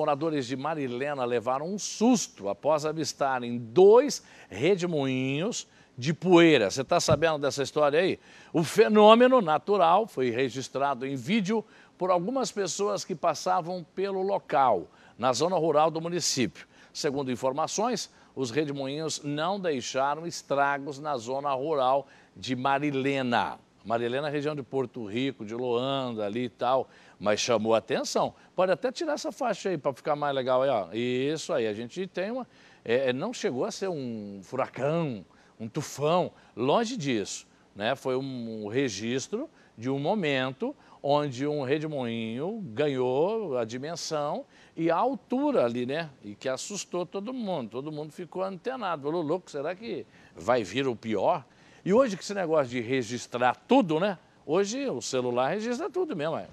Moradores de Marilena levaram um susto após avistarem dois redemoinhos de poeira. Você está sabendo dessa história aí? O fenômeno natural foi registrado em vídeo por algumas pessoas que passavam pelo local, na zona rural do município. Segundo informações, os redemoinhos não deixaram estragos na zona rural de Marilena. Marilena é região de Porto Rico, de Loanda ali e tal, mas chamou atenção. Pode até tirar essa faixa aí para ficar mais legal aí, ó. Isso aí, a gente tem uma... É, é, não chegou a ser um furacão, um tufão, longe disso. Né? Foi um registro de um momento onde um redemoinho ganhou a dimensão e a altura ali, né? E que assustou todo mundo. Todo mundo ficou antenado. Falou, louco, será que vai vir o pior? E hoje que esse negócio de registrar tudo, né? Hoje o celular registra tudo mesmo, é.